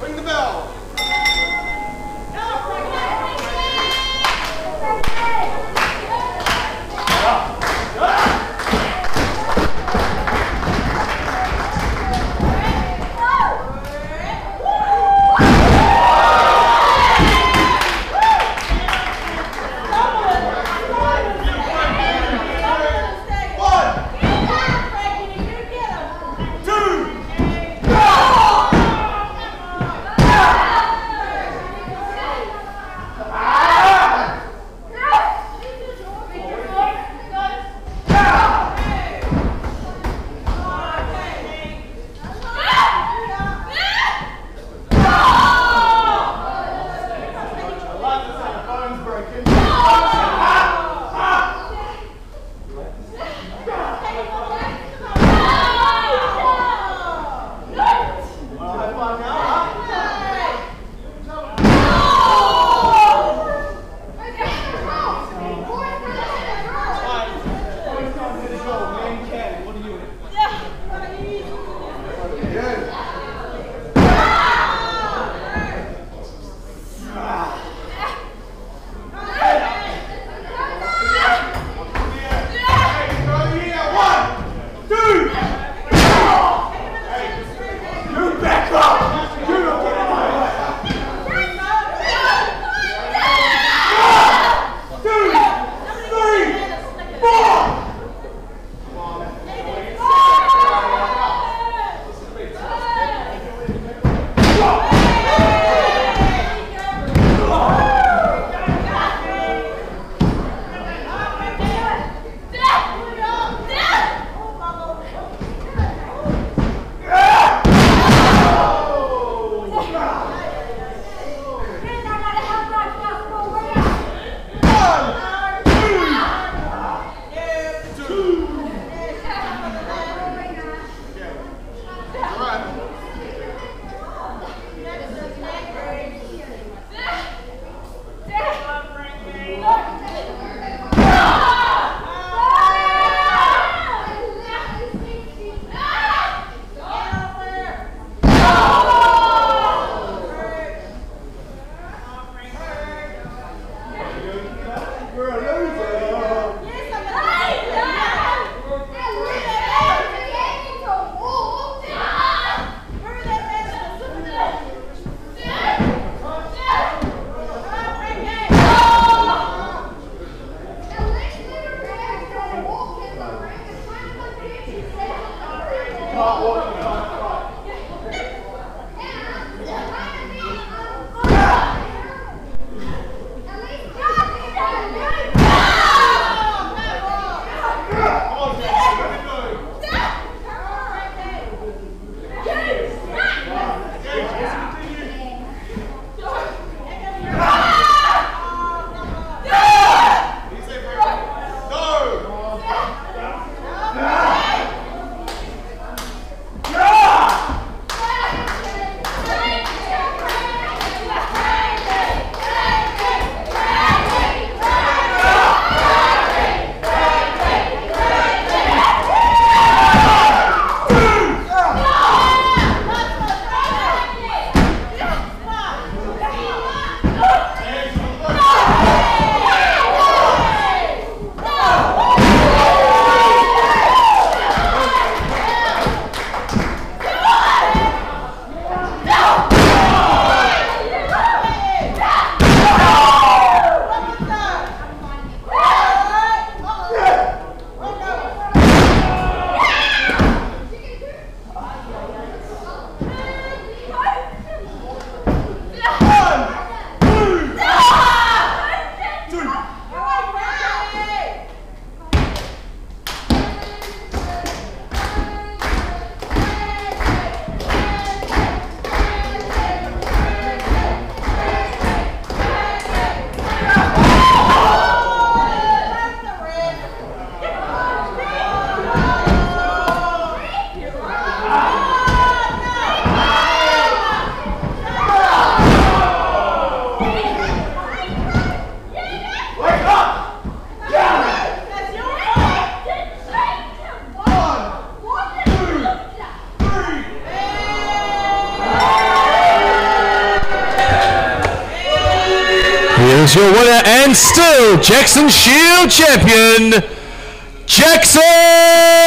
Ring the bell. Is your winner and still Jackson Shield champion, Jackson